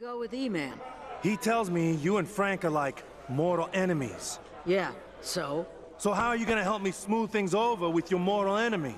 go with E-Man? He tells me you and Frank are like mortal enemies. Yeah, so? So how are you gonna help me smooth things over with your mortal enemy?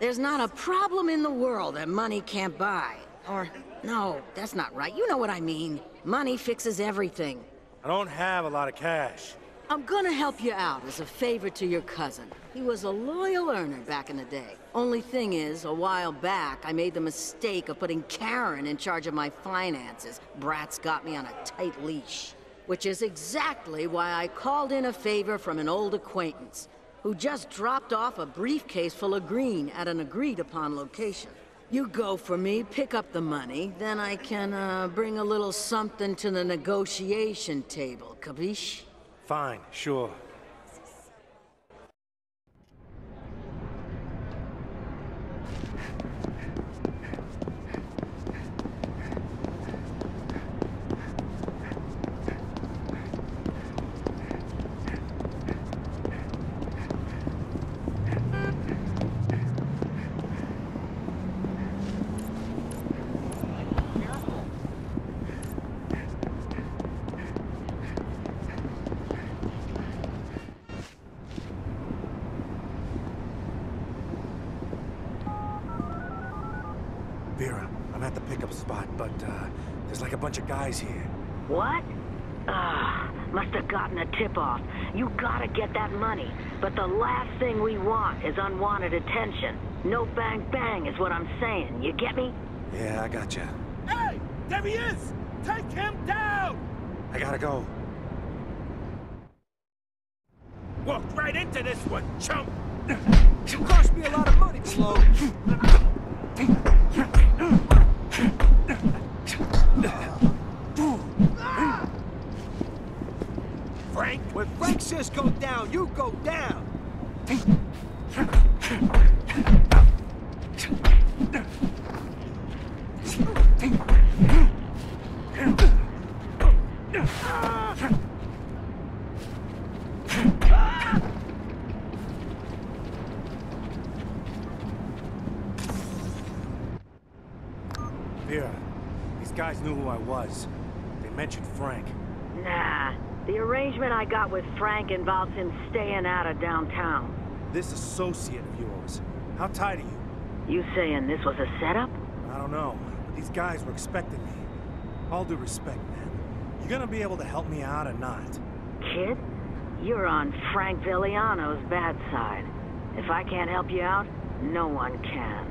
There's not a problem in the world that money can't buy. Or, no, that's not right. You know what I mean. Money fixes everything. I don't have a lot of cash. I'm gonna help you out as a favor to your cousin. He was a loyal earner back in the day. Only thing is, a while back, I made the mistake of putting Karen in charge of my finances. Brat's got me on a tight leash. Which is exactly why I called in a favor from an old acquaintance, who just dropped off a briefcase full of green at an agreed-upon location. You go for me, pick up the money, then I can, uh, bring a little something to the negotiation table, capiche? Fine, sure. Vera, I'm at the pickup spot, but uh, there's like a bunch of guys here. What? Ah, must have gotten a tip-off. You gotta get that money. But the last thing we want is unwanted attention. No bang bang is what I'm saying. You get me? Yeah, I gotcha. Hey! There he is! Take him down! I gotta go. Walked right into this one, chump! You cost me a lot of money, Flo. Frank! When Frank says go down, you go down. Vera, these guys knew who I was. They mentioned Frank. Nah. The arrangement I got with Frank involves him staying out of downtown. This associate of yours, how tight are you? You saying this was a setup? I don't know, but these guys were expecting me. All due respect, man. You gonna be able to help me out or not? Kid, you're on Frank Veliano's bad side. If I can't help you out, no one can.